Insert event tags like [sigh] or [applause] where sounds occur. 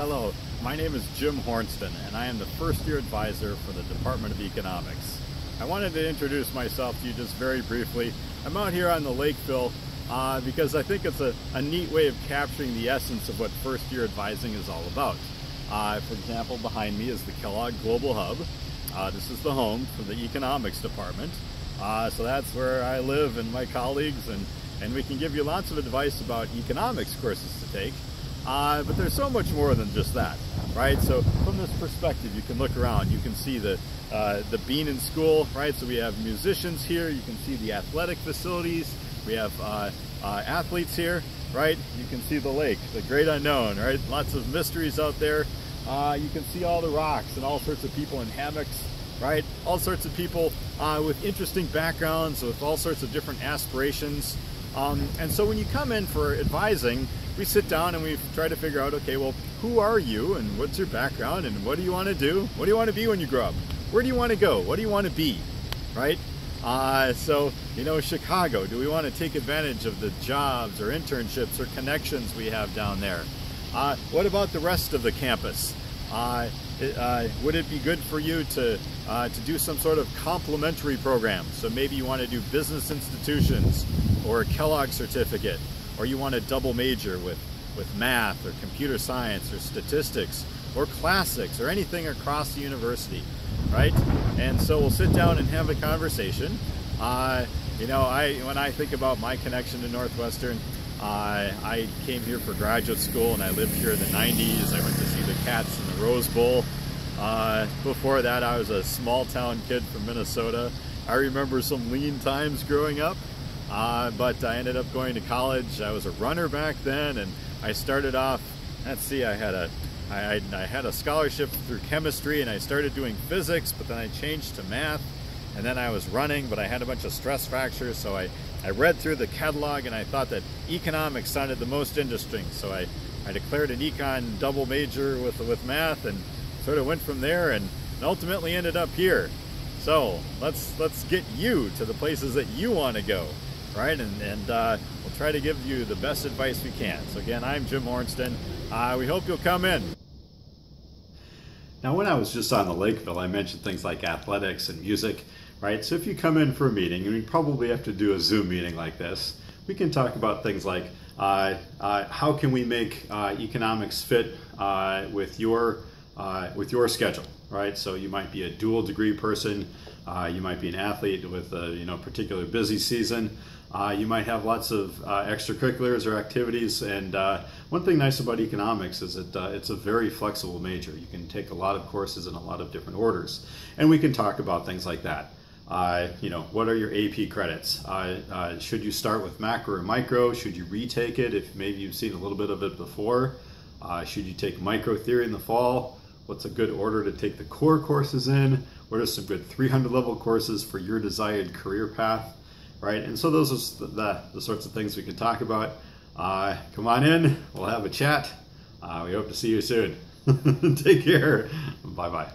Hello, my name is Jim Hornsten and I am the first year advisor for the Department of Economics. I wanted to introduce myself to you just very briefly. I'm out here on the Lakefill uh, because I think it's a, a, neat way of capturing the essence of what first year advising is all about. Uh, for example, behind me is the Kellogg Global Hub. Uh, this is the home for the economics department. Uh, so that's where I live and my colleagues and, and we can give you lots of advice about economics courses to take. Uh, but there's so much more than just that, right? So from this perspective, you can look around. You can see the uh, the Bienen School, right? So we have musicians here. You can see the athletic facilities. We have uh, uh, athletes here, right? You can see the lake, the great unknown, right? Lots of mysteries out there. Uh, you can see all the rocks and all sorts of people in hammocks, right? All sorts of people uh, with interesting backgrounds, with all sorts of different aspirations. Um, and so when you come in for advising, we sit down and we try to figure out, okay, well, who are you and what's your background and what do you want to do? What do you want to be when you grow up? Where do you want to go? What do you want to be? Right? Uh, so, you know, Chicago, do we want to take advantage of the jobs or internships or connections we have down there? Uh, what about the rest of the campus? Uh, uh would it be good for you to, uh, to do some sort of complementary program? So maybe you want to do business institutions or a Kellogg certificate or you want to double major with, with math or computer science or statistics or classics or anything across the university, right? And so we'll sit down and have a conversation. Uh, you know, I when I think about my connection to Northwestern, uh, I came here for graduate school and I lived here in the 90s. I went to see the Cats in the Rose Bowl. Uh, before that, I was a small town kid from Minnesota. I remember some lean times growing up. Uh, but I ended up going to college. I was a runner back then, and I started off. Let's see, I had a I, I had a scholarship through chemistry, and I started doing physics, but then I changed to math, and then I was running, but I had a bunch of stress fractures, so I I read through the catalog, and I thought that economics sounded the most interesting, so I I declared an econ double major with with math, and sort of went from there, and ultimately ended up here. So let's let's get you to the places that you want to go right? And, and uh, we'll try to give you the best advice we can. So again, I'm Jim Hornsten. Uh, we hope you'll come in. Now, when I was just on the Lakefill, I mentioned things like athletics and music, right? So if you come in for a meeting, and we probably have to do a Zoom meeting like this, we can talk about things like uh, uh, how can we make uh, economics fit uh, with your uh, with your schedule, right? So you might be a dual degree person, uh, you might be an athlete with a you know particular busy season. Uh, you might have lots of uh, extracurriculars or activities, and uh, one thing nice about economics is that uh, it's a very flexible major. You can take a lot of courses in a lot of different orders, and we can talk about things like that. Uh, you know, what are your AP credits? Uh, should you start with macro or micro? Should you retake it if maybe you've seen a little bit of it before? should you take micro theory in the fall? What's a good order to take the core courses in? What are some good 300 level courses for your desired career path? Right? And so those are the, the sorts of things we can talk about. Uh, come on in, we'll have a chat. Uh, we hope to see you soon. [laughs] Take care. Bye bye.